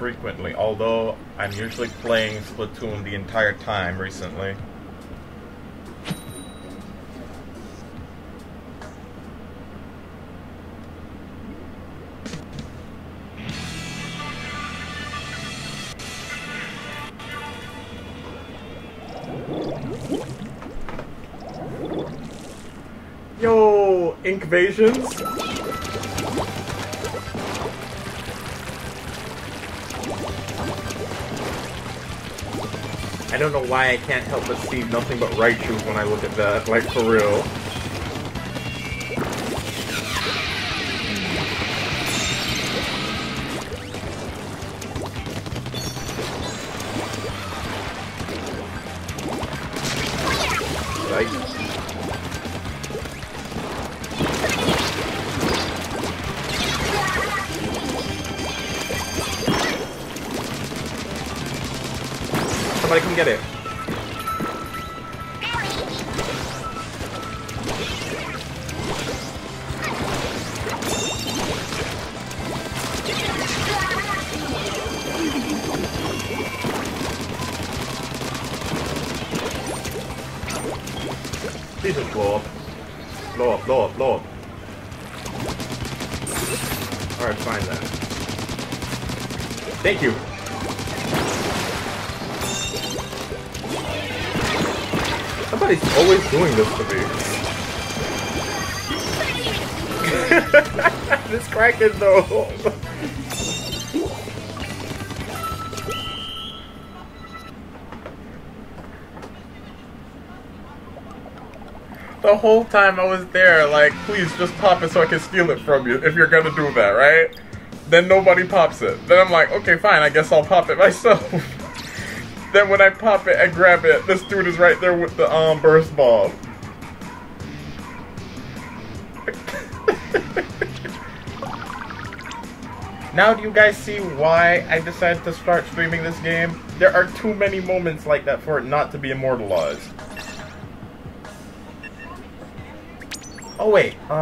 frequently, although I'm usually playing Splatoon the entire time recently. Yo, Inkvasions? I don't know why I can't help but see nothing but Raichus when I look at that, like for real. Right. Somebody come get it. Please just blow up. Blow up, blow up, blow up. Alright, fine then. Thank you. Somebody's always doing this to me. this Kraken though. The whole time I was there, like, please just pop it so I can steal it from you if you're gonna do that, right? Then nobody pops it. Then I'm like, okay, fine, I guess I'll pop it myself. Then when I pop it and grab it, this dude is right there with the um burst ball. now do you guys see why I decided to start streaming this game? There are too many moments like that for it not to be immortalized. Oh wait, um